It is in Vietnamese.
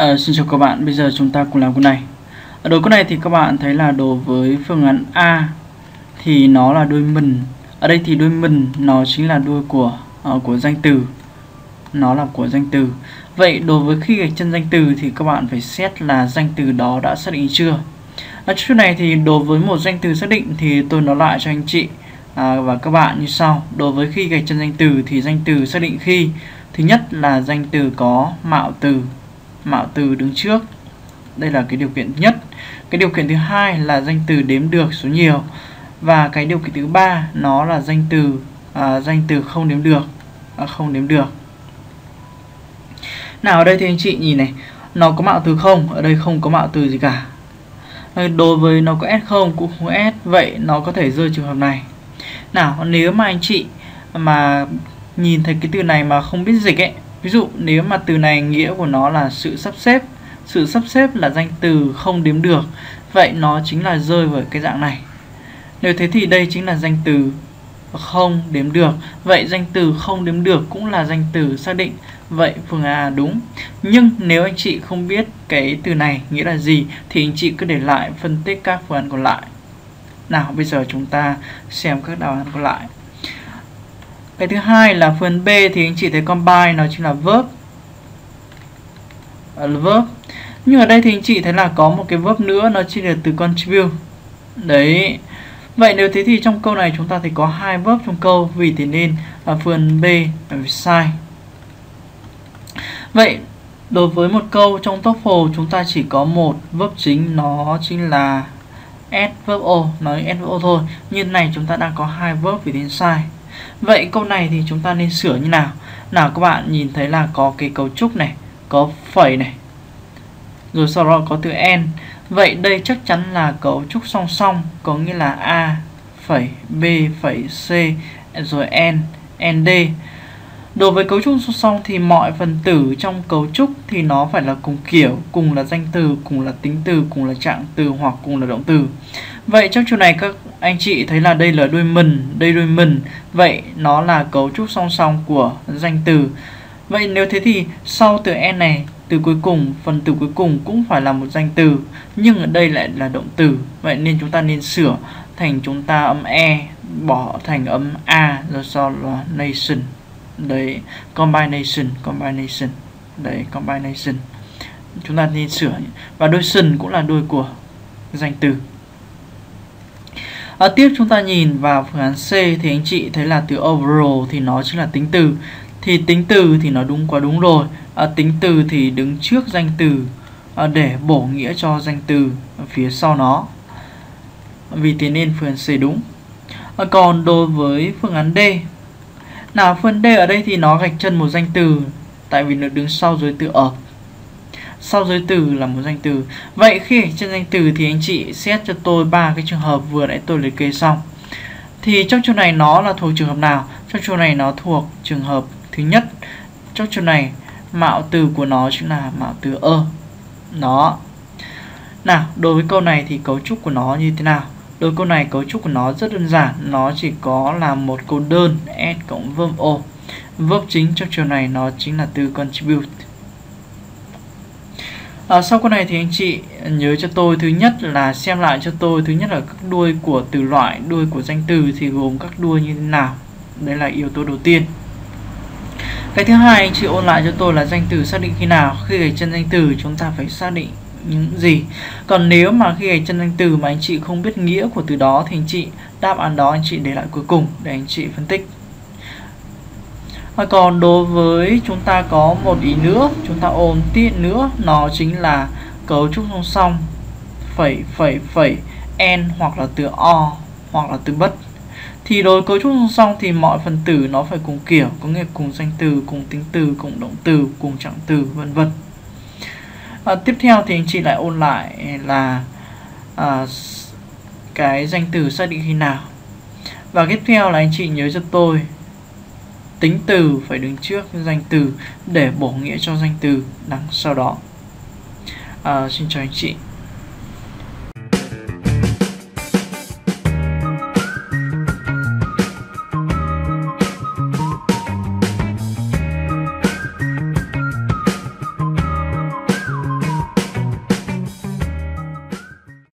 À, xin chào các bạn, bây giờ chúng ta cùng làm câu này. Ở đồ câu này thì các bạn thấy là đồ với phương án A thì nó là đuôi mình. Ở đây thì đuôi mình nó chính là đuôi của uh, của danh từ. Nó là của danh từ. Vậy đối với khi gạch chân danh từ thì các bạn phải xét là danh từ đó đã xác định chưa? Ở chỗ này thì đối với một danh từ xác định thì tôi nói lại cho anh chị à, và các bạn như sau. Đối với khi gạch chân danh từ thì danh từ xác định khi. Thứ nhất là danh từ có mạo từ mạo từ đứng trước. Đây là cái điều kiện nhất. Cái điều kiện thứ hai là danh từ đếm được số nhiều. Và cái điều kiện thứ ba nó là danh từ à, danh từ không đếm được à, không đếm được. Nào ở đây thì anh chị nhìn này nó có mạo từ không ở đây không có mạo từ gì cả. Ờ, đối với nó có s không cũng không s vậy nó có thể rơi trường hợp này. Nào nếu mà anh chị mà nhìn thấy cái từ này mà không biết dịch ấy ví dụ, nếu mà từ này nghĩa của nó là sự sắp xếp, sự sắp xếp là danh từ không đếm được, vậy nó chính là rơi vào cái dạng này. Nếu thế thì đây chính là danh từ không đếm được, vậy danh từ không đếm được cũng là danh từ xác định. Vậy phương A đúng. Nhưng nếu anh chị không biết cái từ này nghĩa là gì, thì anh chị cứ để lại phân tích các phương án còn lại. Nào, bây giờ chúng ta xem các đáp án còn lại cái thứ hai là phần B thì anh chị thấy combine nó chính là verb. À, verb. Nhưng ở đây thì anh chị thấy là có một cái verb nữa nó chỉ là từ contribute. Đấy. Vậy nếu thế thì trong câu này chúng ta thấy có hai verb trong câu vì thế nên là phần B là sai. Vậy đối với một câu trong TOEFL chúng ta chỉ có một verb chính nó chính là S verb O nói S verb O thôi. Như này chúng ta đang có hai verb vì thế sai. Vậy câu này thì chúng ta nên sửa như nào? Nào các bạn nhìn thấy là có cái cấu trúc này, có phẩy này. Rồi sau đó có từ n. Vậy đây chắc chắn là cấu trúc song song, có nghĩa là a phẩy b phẩy c rồi n nd. Đối với cấu trúc song song thì mọi phần tử trong cấu trúc thì nó phải là cùng kiểu, cùng là danh từ, cùng là tính từ, cùng là trạng từ hoặc cùng là động từ. Vậy trong chỗ này các anh chị thấy là đây là đuôi mình, đây đuôi mình. Vậy nó là cấu trúc song song của danh từ. Vậy nếu thế thì sau từ n này, từ cuối cùng, phần từ cuối cùng cũng phải là một danh từ. Nhưng ở đây lại là động từ. Vậy nên chúng ta nên sửa thành chúng ta âm e bỏ thành âm a rồi sau là nation. Đấy, combination, combination. Đấy, combination. Chúng ta nên sửa. Và đôi sân cũng là đôi của danh từ. À, tiếp chúng ta nhìn vào phương án C thì anh chị thấy là từ overall thì nó chính là tính từ. Thì tính từ thì nó đúng quá đúng rồi. À, tính từ thì đứng trước danh từ à, để bổ nghĩa cho danh từ phía sau nó. Vì thế nên phương án C đúng. À, còn đối với phương án D. Nào, phần D ở đây thì nó gạch chân một danh từ, tại vì nó đứng sau giới từ ở. Sau giới từ là một danh từ. Vậy khi gạch chân danh từ thì anh chị xét cho tôi ba cái trường hợp vừa nãy tôi liệt kê xong. Thì trong trường này nó là thuộc trường hợp nào? Trong trường này nó thuộc trường hợp thứ nhất. Trong trường này, mạo từ của nó chính là mạo từ ơ. Nó nào, đối với câu này thì cấu trúc của nó như thế nào? Đối câu này cấu trúc của nó rất đơn giản. Nó chỉ có là một câu đơn s cộng verb o. Verb chính trong trường này nó chính là từ contribute. À, sau câu này thì anh chị nhớ cho tôi thứ nhất là xem lại cho tôi thứ nhất là các đuôi của từ loại đuôi của danh từ thì gồm các đuôi như thế nào. Đây là yếu tố đầu tiên. Cái thứ hai anh chị ôn lại cho tôi là danh từ xác định khi nào. Khi gạch chân danh từ chúng ta phải xác định những gì. Còn nếu mà khi gạch chân danh từ mà anh chị không biết nghĩa của từ đó thì anh chị đáp án đó anh chị để lại cuối cùng để anh chị phân tích. Và còn đối với chúng ta có một ý nữa, chúng ta ôn tiếp nữa, nó chính là cấu trúc song song, phẩy phẩy phẩy n hoặc là từ o hoặc là từ bất. Thì đối cấu trúc song song thì mọi phần tử nó phải cùng kiểu, có nghĩa cùng danh từ, cùng tính từ, cùng động từ, cùng trạng từ, vân vân à, tiếp theo thì anh chị lại ôn lại là à, cái danh từ xác định khi nào. Và tiếp theo là anh chị nhớ cho tôi tính từ phải đứng trước danh từ để bổ nghĩa cho danh từ đằng sau đó. À, xin chào anh chị.